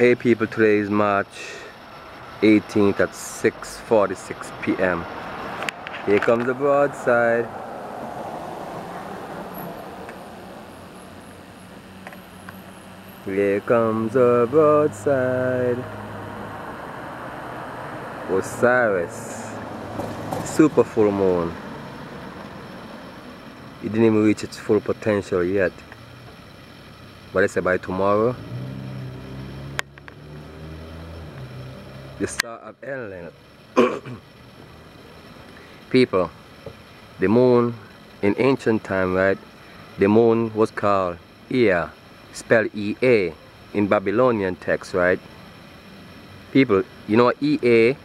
Hey people, today is March 18th at 6.46 p.m. Here comes the broadside. Here comes the broadside. Osiris. Super full moon. It didn't even reach its full potential yet. But I say by tomorrow, the star of Enlil. People, the moon in ancient time, right? The moon was called Ea, spelled E-A in Babylonian text, right? People, you know E-A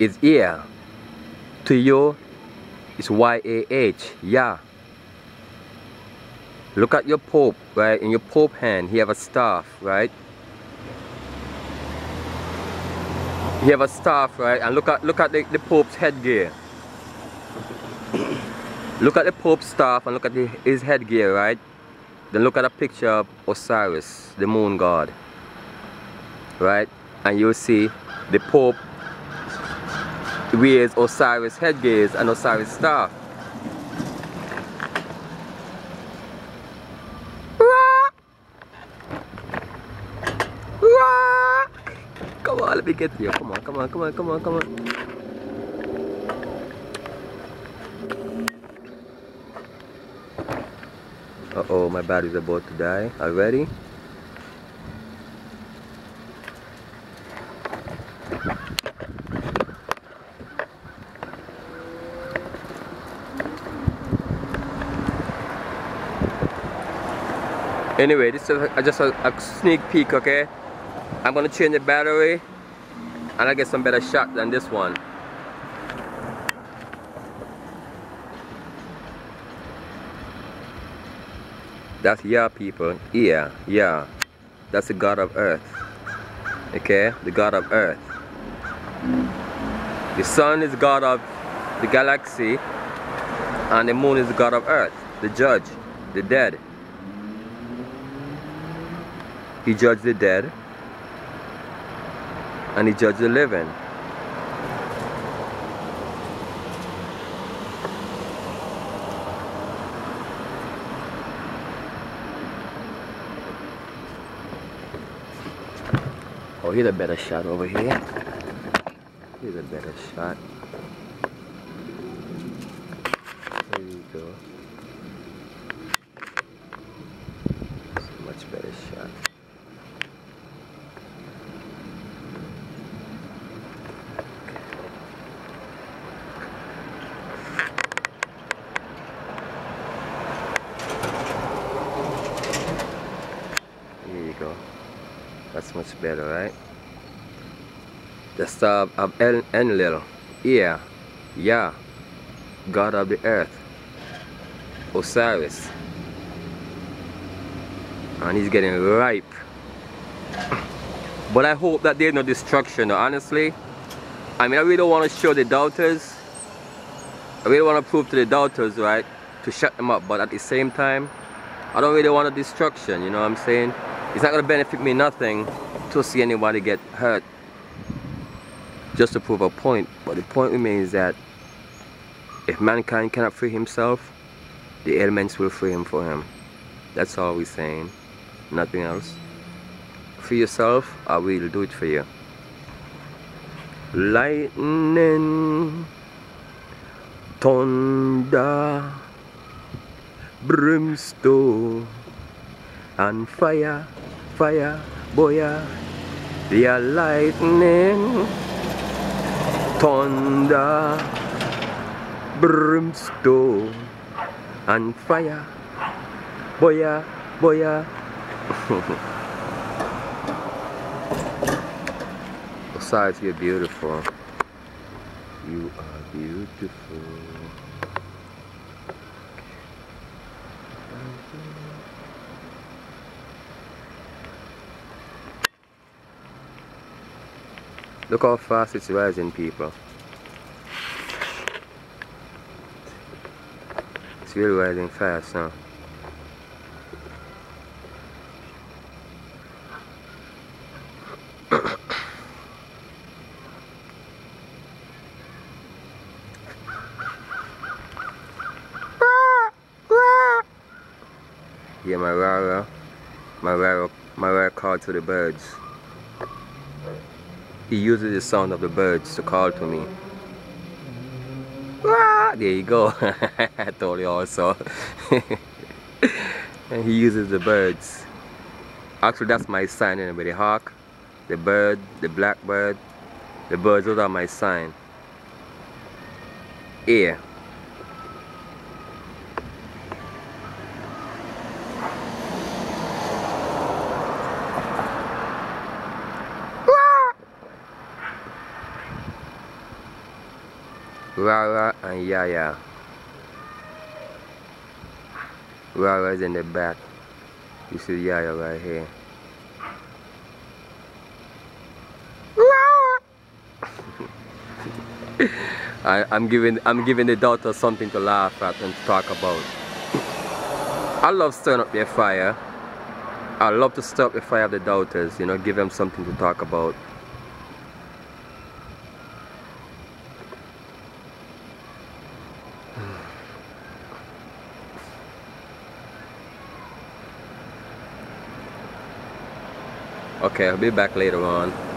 is ear. To you, it's Y-A-H, yeah. Look at your Pope, right? In your Pope hand, he have a staff, right? He have a staff, right? And look at look at the, the Pope's headgear. look at the Pope's staff and look at the, his headgear, right? Then look at a picture of Osiris, the moon god. Right? And you'll see the Pope wears Osiris headgear and Osiris staff. Come on, let me get you. Come on, come on, come on, come on, come on. Uh oh, my battery's about to die already. Anyway, this is just a, a sneak peek, okay? I'm gonna change the battery and I get some better shot than this one. That's Yah people. Yeah, yeah. That's the God of earth. Okay? The God of earth. The sun is God of the galaxy and the moon is the God of earth. The judge, the dead. He judged the dead and he judged the living. Oh, here's a better shot over here. Here's a better shot. There you go. much better shot. That's much better, right? The star of Enlil, Ea, Yah, God of the earth, Osiris. And he's getting ripe. But I hope that there's no destruction, honestly. I mean, I really don't want to show the doubters. I really want to prove to the doubters, right, to shut them up. But at the same time, I don't really want a destruction, you know what I'm saying? It's not going to benefit me nothing to see anybody get hurt just to prove a point. But the point remains that if mankind cannot free himself, the elements will free him for him. That's all we're saying. Nothing else. Free yourself, I will do it for you. Lightning, thunder, brimstone, and fire fire, boya, they are lightning, thunder, brimstone, and fire, boy, boy. Besides, you're beautiful. You are beautiful. Look how fast it's rising people. It's really rising fast now. yeah, my rara, my rara, my rara called to the birds. He uses the sound of the birds to call to me. Ah, there you go. I told you also. and he uses the birds. Actually, that's my sign anyway. The hawk, the bird, the blackbird, the birds, those are my sign. Here. Rara and Yaya. Rara is in the back. You see Yaya right here. I, I'm giving I'm giving the daughter something to laugh at and to talk about. I love stirring up their fire. I love to stir up the fire of the daughters, you know, give them something to talk about. Okay, I'll be back later on.